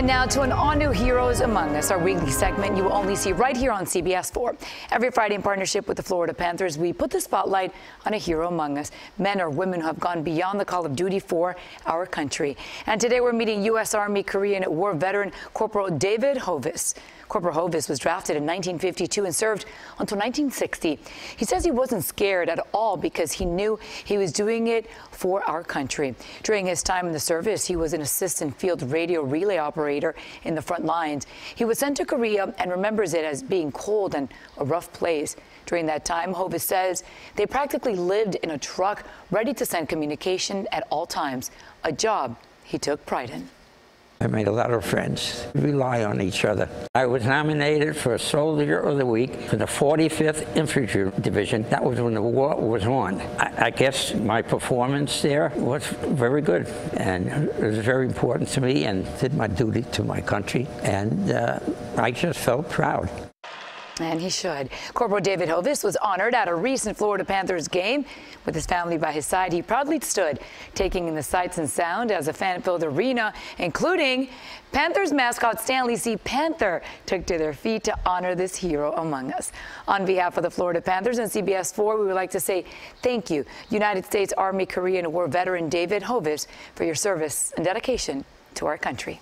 And now to an all-new Heroes Among Us, our weekly segment you will only see right here on CBS 4. Every Friday in partnership with the Florida Panthers, we put the spotlight on a hero among us, men or women who have gone beyond the call of duty for our country. And today we're meeting U.S. Army Korean War veteran Corporal David Hoviss. Corporal Hoviss was drafted in 1952 and served until 1960. He says he wasn't scared at all because he knew he was doing it for our country. During his time in the service, he was an assistant field radio relay operator in the front lines. He was sent to Korea and remembers it as being cold and a rough place. During that time, Hoviss says they practically lived in a truck ready to send communication at all times, a job he took pride in. I made a lot of friends. We rely on each other. I was nominated for Soldier of the Week for the 45th Infantry Division. That was when the war was on. I, I guess my performance there was very good, and it was very important to me and did my duty to my country, and uh, I just felt proud. And he should. Corporal David Hoviss was honored at a recent Florida Panthers game. With his family by his side, he proudly stood, taking in the sights and sound as a fan-filled arena, including Panthers mascot Stanley C. Panther, took to their feet to honor this hero among us. On behalf of the Florida Panthers and CBS 4, we would like to say thank you, United States Army Korean War veteran David Hoviss, for your service and dedication to our country.